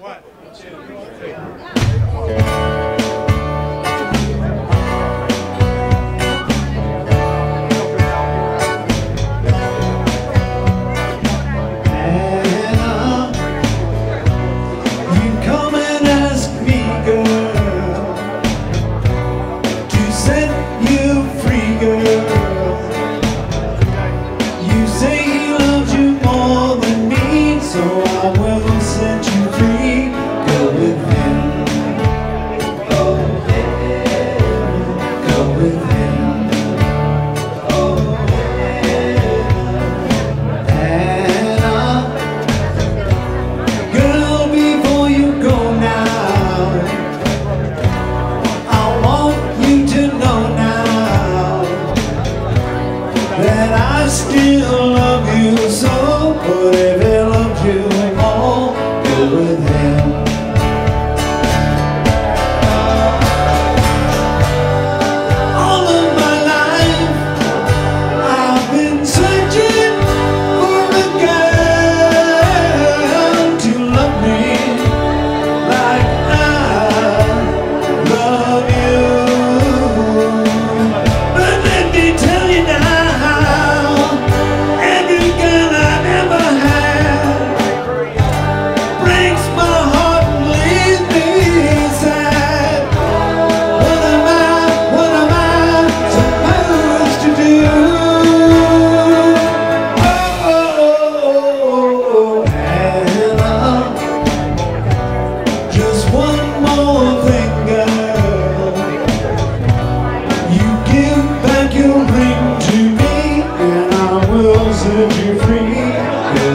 One, two, that I still love you so. But if I loved you all, good with him.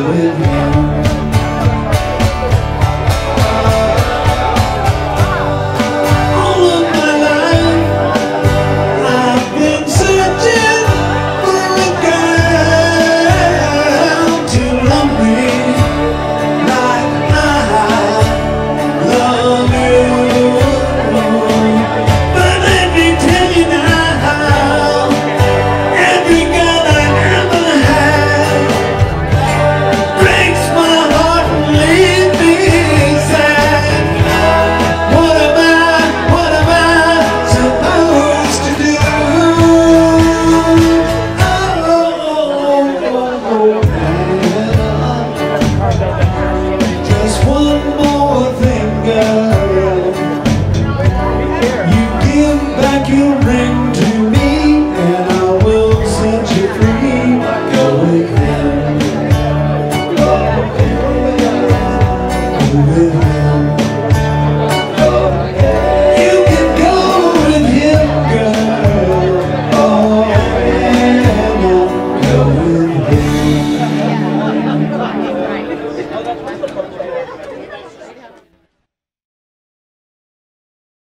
with me.